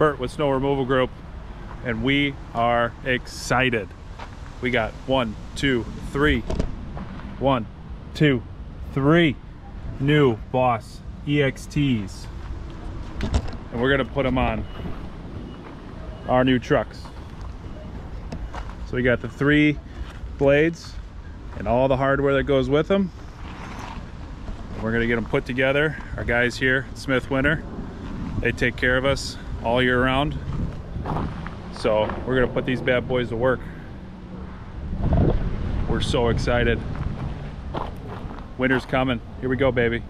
Bert with Snow Removal Group, and we are excited. We got one, two, three, one, two, three new Boss EXTs. And we're gonna put them on our new trucks. So we got the three blades and all the hardware that goes with them. We're gonna get them put together. Our guys here, Smith Winter, they take care of us all year round. So we're gonna put these bad boys to work. We're so excited. Winter's coming. Here we go, baby.